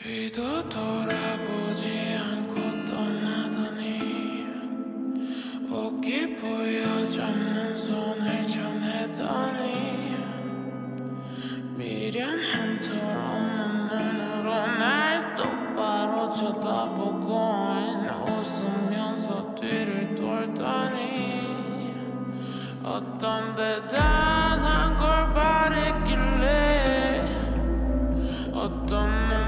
뒤도 돌아보지 않고 떠나더니 웃기 보여 잡는 손을 전해더니 미련 한털 없는 눈으로 날 똑바로 쳐다보고 웃으면서 뒤를 돌더니 어떤 대단한 걸 바랬길래 어떤 눈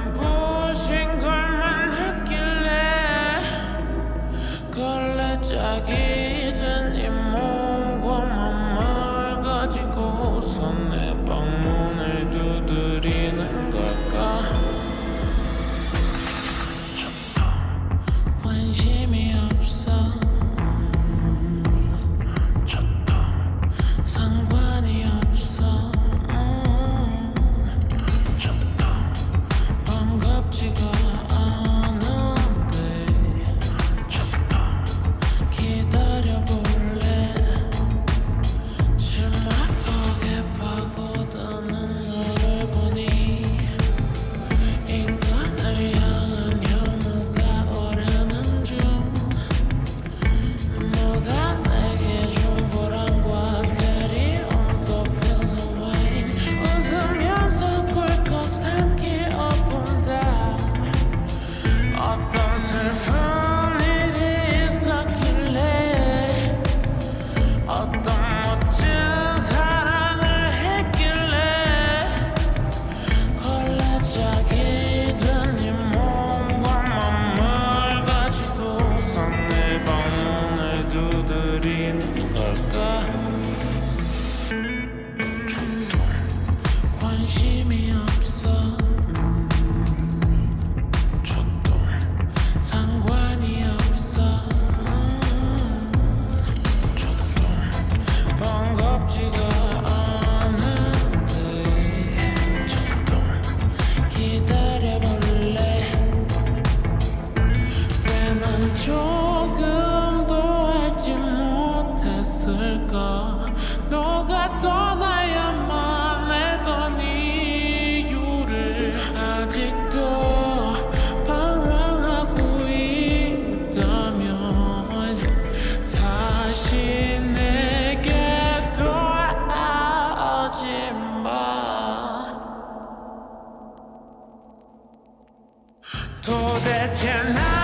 Sun とでじゃない